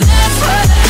That's what